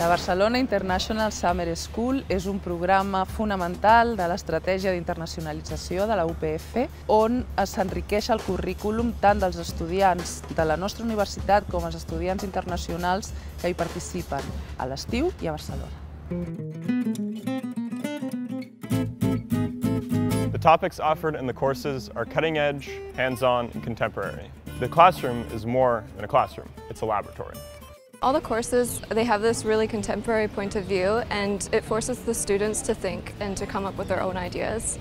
La Barcelona International Summer School és un programa fonamental de l'estratègia d'internacionalització de la UPF on s'enriqueix el currículum tant dels estudiants de la nostra universitat com els estudiants internacionals que hi participen a l'estiu i a Barcelona. The topics offered in the courses are cutting edge, hands-on, and contemporary. The classroom is more than a classroom, it's a laboratory. All the courses, they have this really contemporary point of view and it forces the students to think and to come up with their own ideas.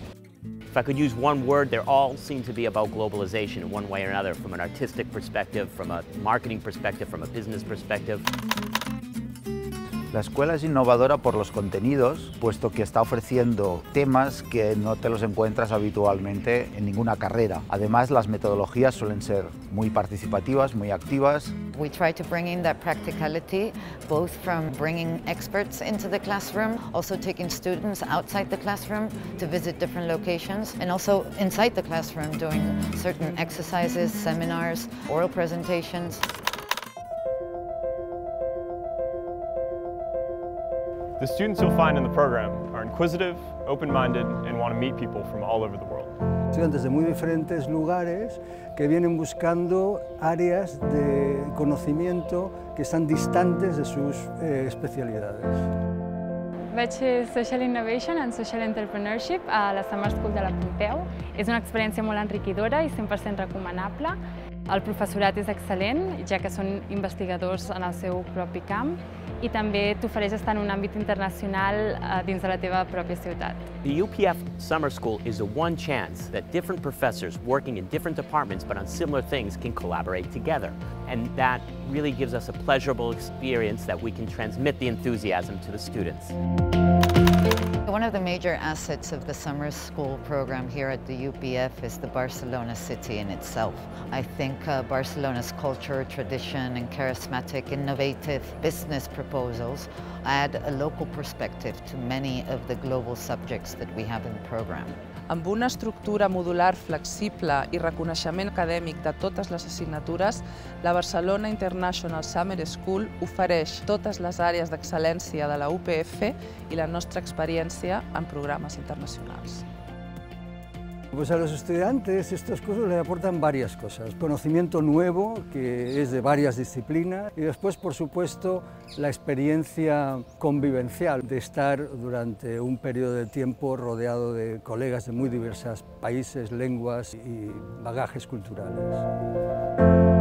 If I could use one word, they all seem to be about globalization in one way or another, from an artistic perspective, from a marketing perspective, from a business perspective. La escuela es innovadora por los contenidos, puesto que está ofreciendo temas que no te los encuentras habitualmente en ninguna carrera. Además, las metodologías suelen ser muy participativas, muy activas. We try to bring in that practicality, both from bringing experts into the classroom, also taking students outside the classroom to visit different locations, and also inside the classroom doing certain exercises, seminars, oral presentations. The students you'll find in the program are inquisitive, open-minded, and want to meet people from all over the world. Estudiantes de muy diferentes lugares que vienen buscando áreas de conocimiento que están distantes de sus eh, especialidades. Fer Social Innovation and Social Entrepreneurship a la Summer School de la Pompeu. És una experiència molt enriquidora i 100% recomanable. El professorat és excel·lent, ja que són investigadors en el seu propi camp i també t'ofereix estar en un àmbit internacional eh, dins de la teva pròpia ciutat. The UPF Summer School is the one chance that different professors working in different departments but on similar things can collaborate together. And that really gives us a pleasurable experience that we can transmit the enthusiasm to the students. One of the major assets of the summer school program here at the UPF is the Barcelona city in itself. I think uh, Barcelona's culture, tradition and charismatic, innovative business proposals add a local perspective to many of the global subjects that we have in the program. Amb una estructura modular flexible i reconeixement acadèmic de totes les assignatures, la Barcelona International Summer School ofereix totes les àrees d'excel·lència de la UPF i la nostra experiència en programes internacionals. Pues a los estudiantes estos cursos les aportan varias cosas. Conocimiento nuevo, que es de varias disciplinas, y después, por supuesto, la experiencia convivencial de estar durante un periodo de tiempo rodeado de colegas de muy diversos países, lenguas y bagajes culturales.